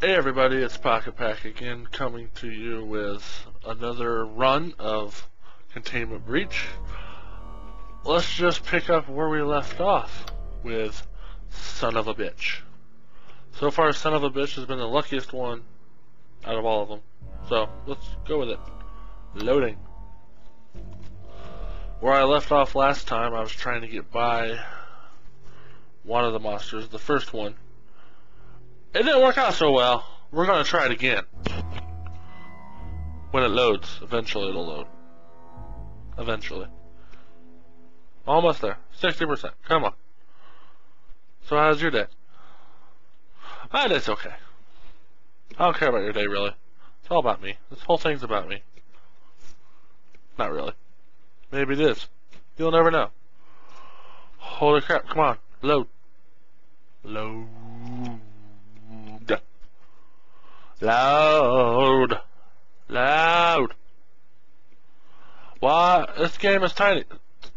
Hey everybody, it's Pocketpac again, coming to you with another run of Containment Breach. Let's just pick up where we left off with Son of a Bitch. So far, Son of a Bitch has been the luckiest one out of all of them. So, let's go with it. Loading. Where I left off last time, I was trying to get by one of the monsters, the first one. It didn't work out so well. We're gonna try it again. When it loads, eventually it'll load. Eventually. Almost there. 60%. Come on. So how's your day? My day's okay. I don't care about your day, really. It's all about me. This whole thing's about me. Not really. Maybe it is. You'll never know. Holy crap, come on. Load. Load. Loud. Loud. Why? This game is tiny.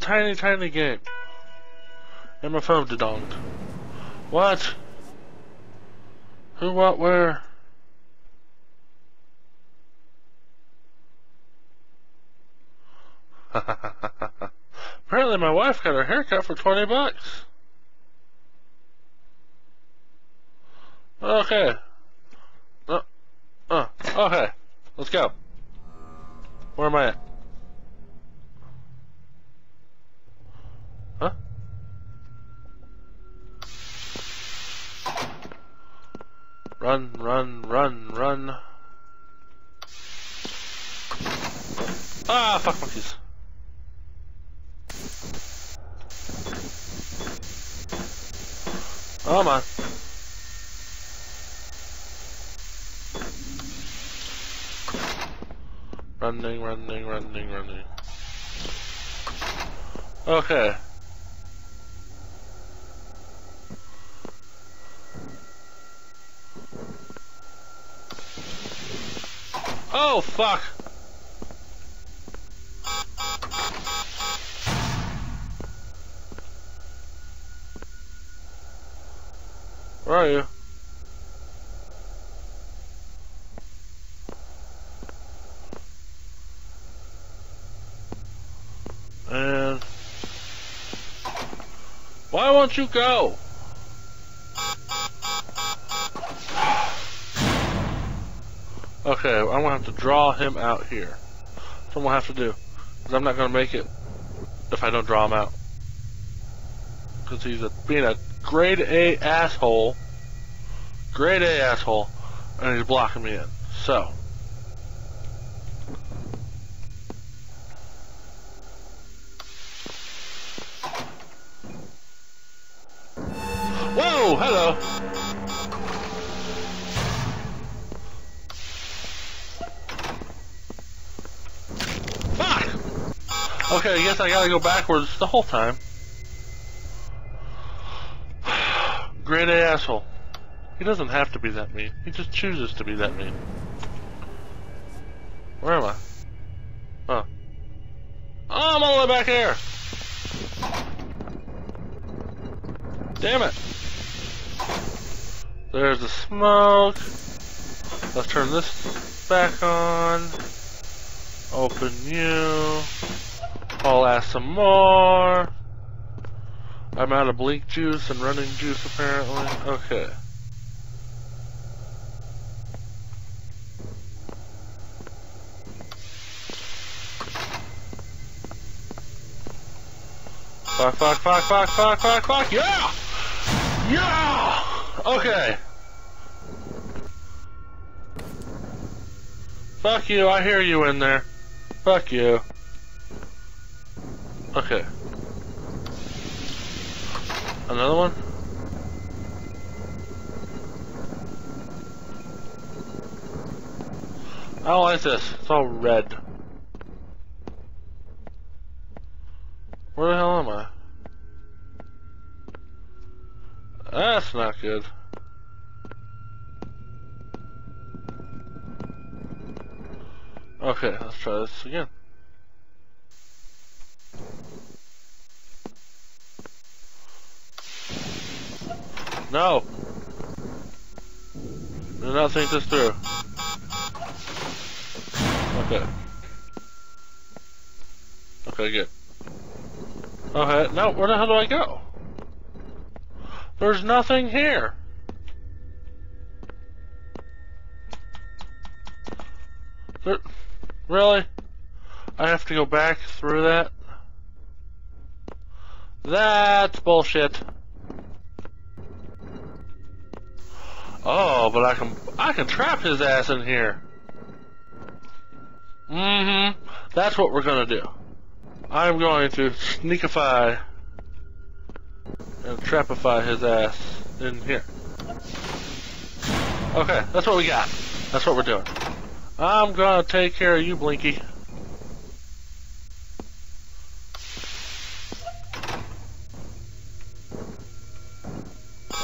Tiny, tiny game. And my phone dedonged. What? Who, what, where? Apparently my wife got her haircut for 20 bucks. Okay. Okay. Let's go. Where am I at? Huh? Run, run, run, run. Ah, fuck monkeys. Oh man. Running, running, running, running. Okay. Oh, fuck! Where are you? And why won't you go? Okay, I'm gonna have to draw him out here. That's what I'm gonna have to do. Because I'm not gonna make it if I don't draw him out. Because he's a, being a grade A asshole. Grade A asshole. And he's blocking me in. So. Whoa! Hello! Fuck! Okay, I guess I gotta go backwards the whole time. Grade A asshole. He doesn't have to be that mean. He just chooses to be that mean. Where am I? Oh. Oh, I'm all the way back here! Damn it! There's the smoke. Let's turn this back on. Open you. I'll ask some more. I'm out of bleak juice and running juice apparently. Okay. Fuck, fuck, fuck, fuck, fuck, fuck, fuck, yeah! Yeah! Okay. Fuck you, I hear you in there. Fuck you. Okay. Another one? I don't like this. It's all red. Where the hell am I? That's not good. Okay, let's try this again. No! did not think this through. Okay. Okay, good. Okay, now where the hell do I go? There's nothing here. There, really? I have to go back through that? That's bullshit. Oh, but I can I can trap his ass in here. Mm-hmm. That's what we're gonna do. I'm going to sneakify and trapify his ass in here. Okay, that's what we got. That's what we're doing. I'm gonna take care of you, Blinky.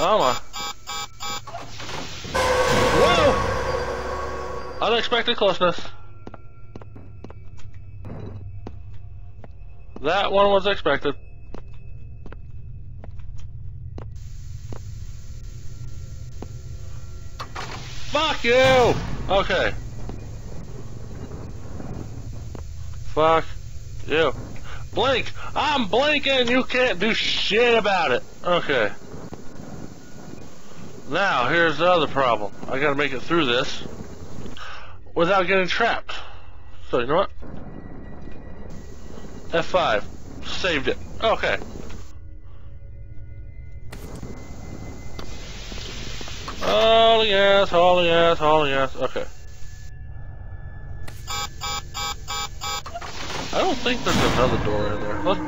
Oh my. Whoa! Unexpected closeness. That one was expected. Fuck you! Okay. Fuck you. Blink! I'm blinking! You can't do shit about it! Okay. Now, here's the other problem. I gotta make it through this without getting trapped. So, you know what? F5. Saved it. Okay. Holy ass, holy ass, holy ass. Okay. I don't think there's another door in there. Let's...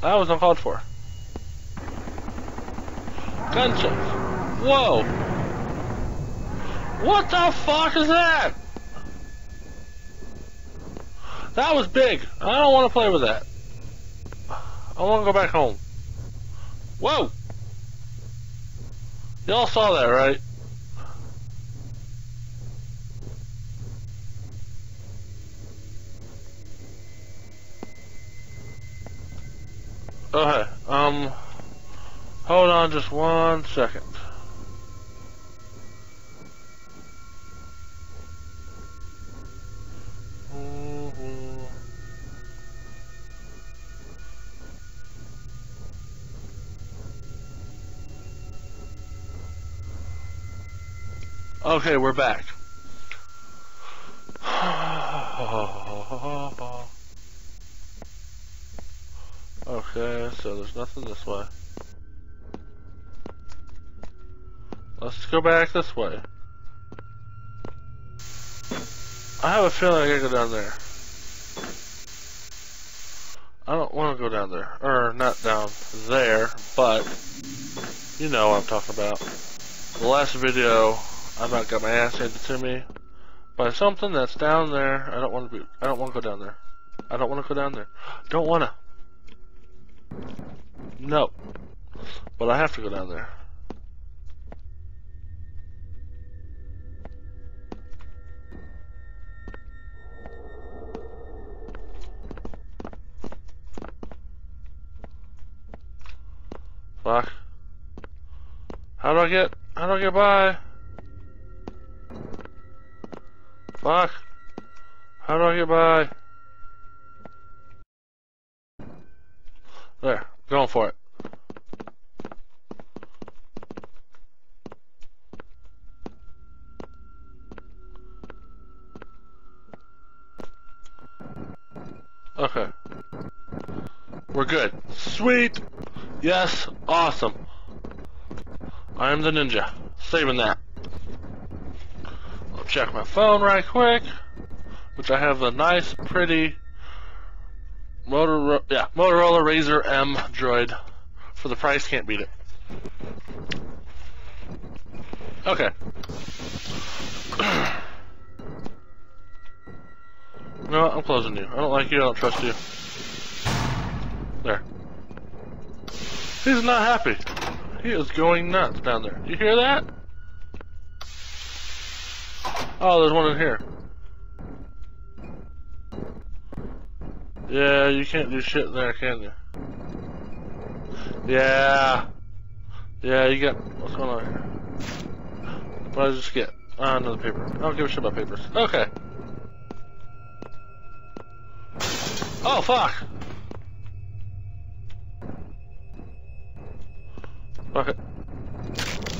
That was uncalled for. Gunshots. Whoa! What the fuck is that? That was big. I don't want to play with that. I want to go back home. Whoa! Y'all saw that, right? Okay, um, hold on just one second. Okay, we're back. Okay, so there's nothing this way. Let's go back this way. I have a feeling I gotta go down there. I don't want to go down there. Or, not down there, but you know what I'm talking about. The last video, I about got my ass handed to me by something that's down there. I don't want to be. I don't want to go down there. I don't want to go down there. Don't wanna. No. But I have to go down there. Fuck. How do I get, how do I get by? Fuck. How do I get by? There. Going for it. Okay. We're good. Sweet! Yes, awesome. I am the ninja. Saving that. I'll check my phone right quick, which I have a nice, pretty Motorola, yeah, Motorola Razr M Droid. For the price, can't beat it. Okay. no, I'm closing you. I don't like you, I don't trust you. There. He's not happy. He is going nuts down there. You hear that? Oh, there's one in here. Yeah, you can't do shit there, can you? Yeah. Yeah, you got... What's going on here? What did I just get? Uh, another paper. I don't give a shit about papers. Okay. Oh, fuck! Okay.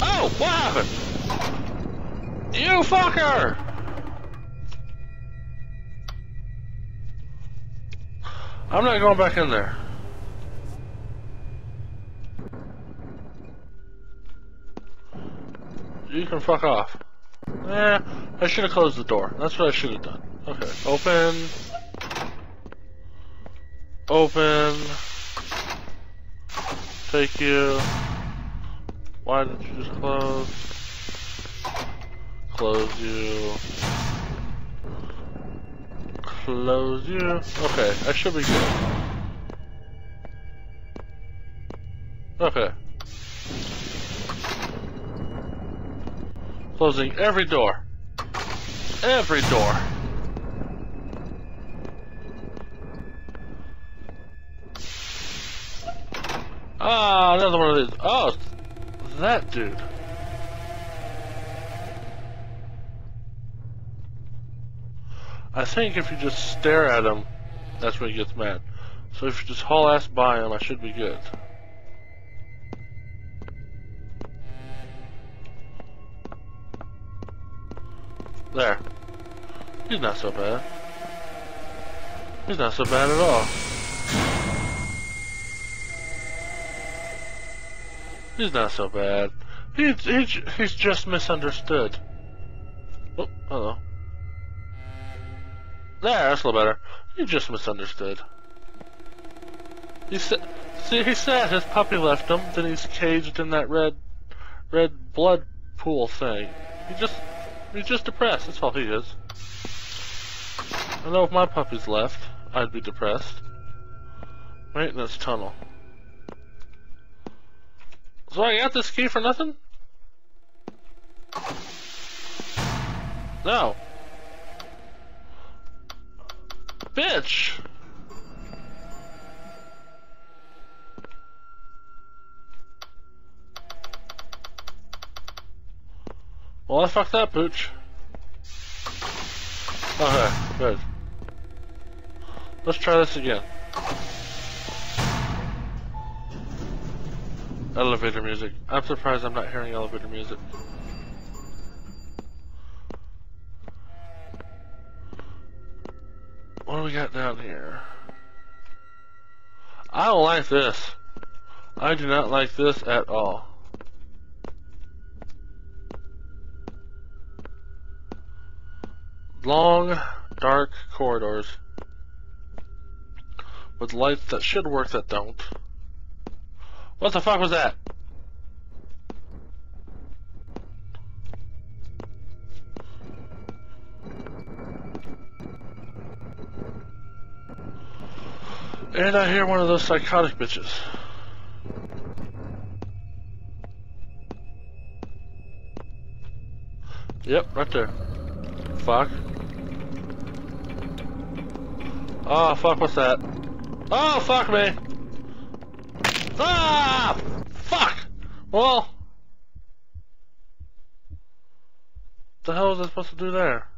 Oh, what happened? You fucker! I'm not going back in there. You can fuck off. Eh, I should have closed the door. That's what I should have done. Okay, open. Open. Take you. Why did you just close? Close you. Close you. Okay, I should be good. Okay. Closing every door. Every door. Ah, another one of these. Oh, that dude. I think if you just stare at him, that's when he gets mad. So if you just haul ass by him, I should be good. There. He's not so bad. He's not so bad at all. He's not so bad. He's, he's, he's just misunderstood. Oh, hello. There, that's a little better. You just misunderstood. He said, see, he said his puppy left him, then he's caged in that red, red blood pool thing. He just, he's just depressed, that's all he is. I know if my puppies left, I'd be depressed. Maintenance tunnel. So I got this key for nothing? No. Bitch! Well, I fucked that pooch. Okay, good. Let's try this again. Elevator music. I'm surprised I'm not hearing elevator music. What do we got down here? I don't like this. I do not like this at all. Long, dark corridors with lights that should work that don't. What the fuck was that? And I hear one of those psychotic bitches. Yep, right there. Fuck. Oh, fuck, what's that? Oh, fuck me! Ah! Fuck! Well... What the hell was I supposed to do there?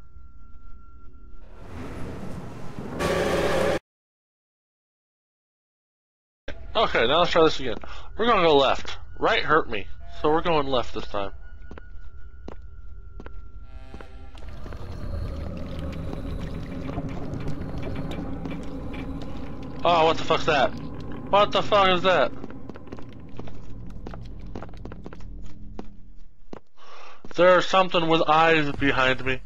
Okay, now let's try this again. We're gonna go left. Right hurt me, so we're going left this time. Oh, what the fuck's that? What the fuck is that? There's something with eyes behind me.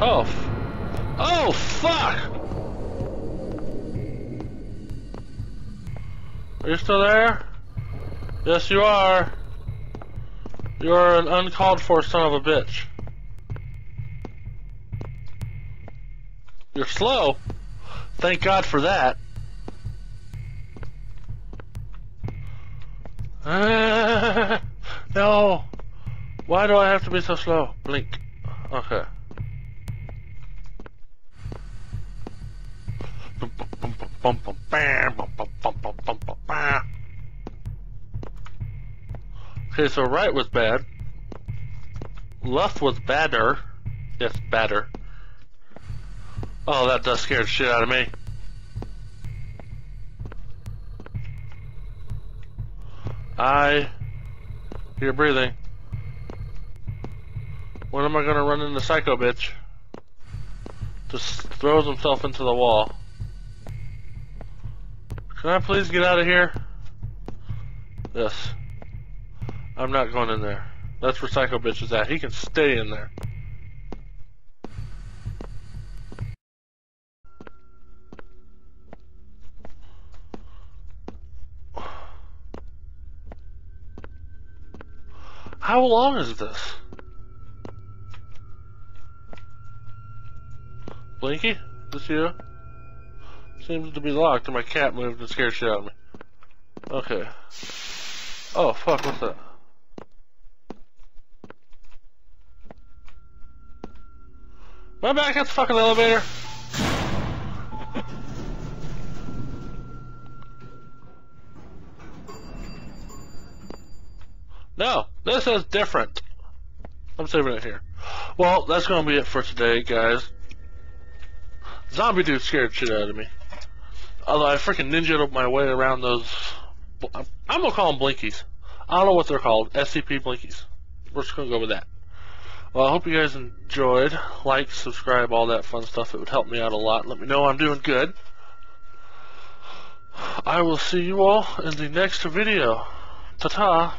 Oh. Oh, fuck! Are you still there? Yes, you are. You're an uncalled for son of a bitch. You're slow. Thank God for that. No. Why do I have to be so slow? Blink. Okay. Bum bum bam bum bum bum bum bum bum bam. Okay, so right was bad. Left was badder. Yes, badder. Oh, that does scare the shit out of me. I hear breathing. When am I gonna run into Psycho Bitch? Just throws himself into the wall. Can I please get out of here? Yes. I'm not going in there. That's where Psycho Bitch is at. He can stay in there. How long is this? Blinky? This you? Seems to be locked and my cat moved and scared shit out of me. Okay. Oh, fuck, what's that? Am I back at the fucking elevator? No, this is different. I'm saving it here. Well, that's gonna be it for today, guys. Zombie dude scared shit out of me. Although I freaking ninjaed my way around those. I'm gonna call them blinkies. I don't know what they're called. SCP blinkies. We're just gonna go with that. Well, I hope you guys enjoyed. Like, subscribe, all that fun stuff. It would help me out a lot. Let me know I'm doing good. I will see you all in the next video. Ta-ta.